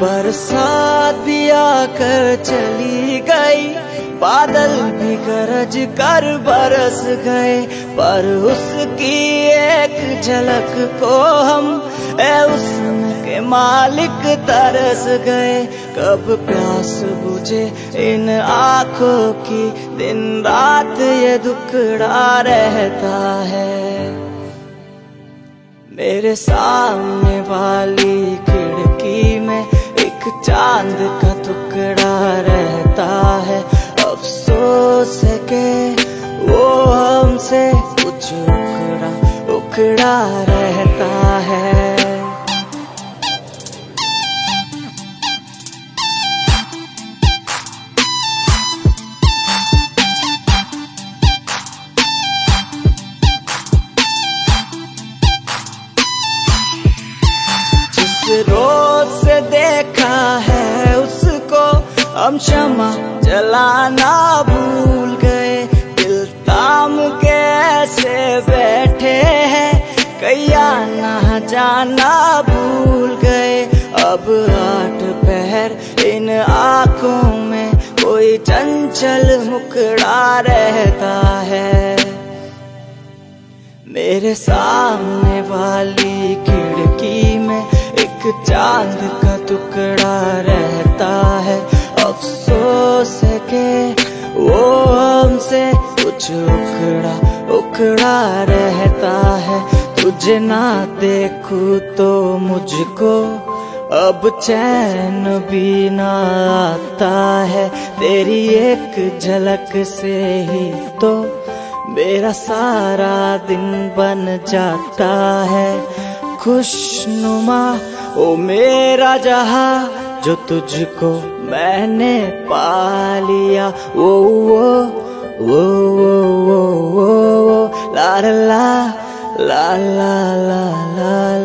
बरसात भी आकर चली गई। बादल भी गरज कर बरस गए। पर उसकी एक झलक को हम, ए, उसके मालिक तरस गए। कब प्यास बुझे इन आँखों की, दिन रात ये दुखड़ा रहता है। मेरे सामने वाली खिड़की चाँद का टुकड़ा रहता है। अफसोस के वो हमसे कुछ उखड़ा उखड़ा रहता है। हम क्षमा जलाना भूल गए। दिल ताम के ऐसे बैठे हैं। कैया ना जाना भूल गए। अब आठ पहर इन आँखों में कोई चंचल मुखड़ा रहता है। मेरे सामने वाली खिड़की में एक चाँद का टुकड़ा उखड़ा उखड़ा रहता है। तुझे ना देखूँ तो मुझको अब चैन भी ना आता है। तेरी एक झलक से ही तो मेरा सारा दिन बन जाता है। खुशनुमा, ओ मेरा जहा, जो तुझको मैंने पा लिया वो वो वो la la la la la